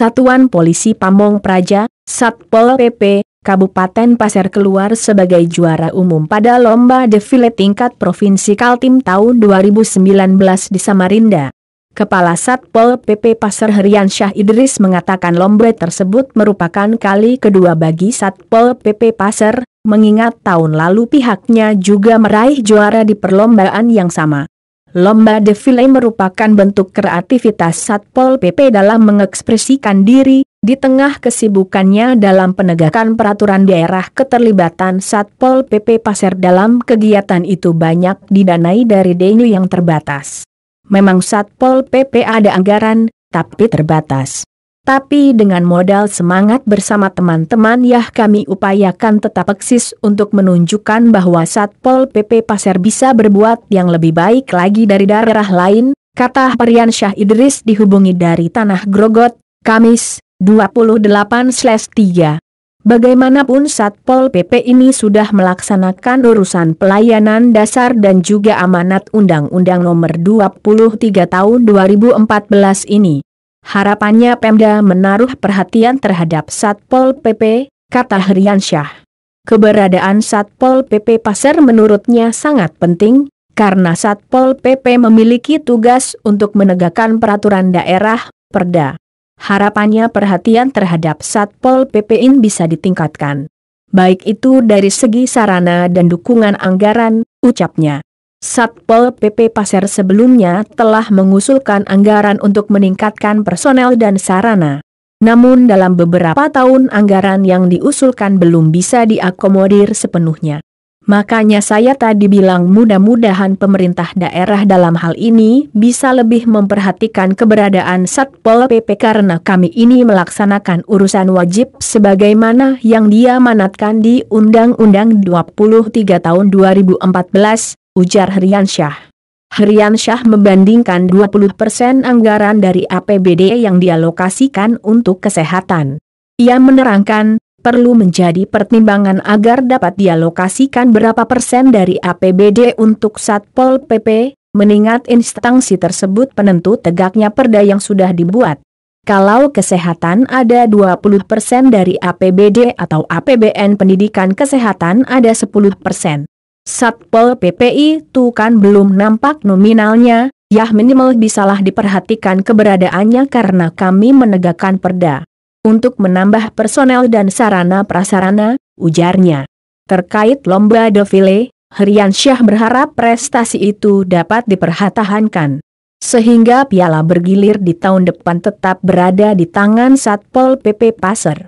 Satuan Polisi Pamong Praja, Satpol PP, Kabupaten Pasir keluar sebagai juara umum pada Lomba Defile tingkat Provinsi Kaltim tahun 2019 di Samarinda. Kepala Satpol PP Pasar Herian Syah Idris mengatakan lomba tersebut merupakan kali kedua bagi Satpol PP Pasar, mengingat tahun lalu pihaknya juga meraih juara di perlombaan yang sama. Lomba defile merupakan bentuk kreativitas Satpol PP dalam mengekspresikan diri, di tengah kesibukannya dalam penegakan peraturan daerah keterlibatan Satpol PP Pasir dalam kegiatan itu banyak didanai dari denu yang terbatas. Memang Satpol PP ada anggaran, tapi terbatas. Tapi dengan modal semangat bersama teman-teman ya kami upayakan tetap eksis untuk menunjukkan bahwa Satpol PP Pasir bisa berbuat yang lebih baik lagi dari daerah lain, kata Perian Syah Idris dihubungi dari Tanah Grogot, Kamis, 28/3. Bagaimanapun Satpol PP ini sudah melaksanakan urusan pelayanan dasar dan juga amanat Undang-Undang Nomor 23 Tahun 2014 ini. Harapannya Pemda menaruh perhatian terhadap Satpol PP, kata Heriansyah. Keberadaan Satpol PP Pasar menurutnya sangat penting, karena Satpol PP memiliki tugas untuk menegakkan peraturan daerah, perda. Harapannya perhatian terhadap Satpol PP ini bisa ditingkatkan. Baik itu dari segi sarana dan dukungan anggaran, ucapnya. Satpol PP Pasir sebelumnya telah mengusulkan anggaran untuk meningkatkan personel dan sarana. Namun dalam beberapa tahun anggaran yang diusulkan belum bisa diakomodir sepenuhnya. Makanya saya tadi bilang mudah-mudahan pemerintah daerah dalam hal ini bisa lebih memperhatikan keberadaan Satpol PP karena kami ini melaksanakan urusan wajib sebagaimana yang dia manatkan di Undang-Undang 23 tahun 2014 ujar Heriansyah. Heriansyah membandingkan 20% anggaran dari APBD yang dialokasikan untuk kesehatan. Ia menerangkan, perlu menjadi pertimbangan agar dapat dialokasikan berapa persen dari APBD untuk Satpol PP, mengingat instansi tersebut penentu tegaknya perda yang sudah dibuat. Kalau kesehatan ada 20% dari APBD atau APBN pendidikan kesehatan ada 10%. Satpol PPI itu kan belum nampak nominalnya, ya minimal bisalah diperhatikan keberadaannya karena kami menegakkan perda. Untuk menambah personel dan sarana prasarana, ujarnya. Terkait lomba defile, Herian Syah berharap prestasi itu dapat dipertahankan. Sehingga piala bergilir di tahun depan tetap berada di tangan Satpol PP Pasar.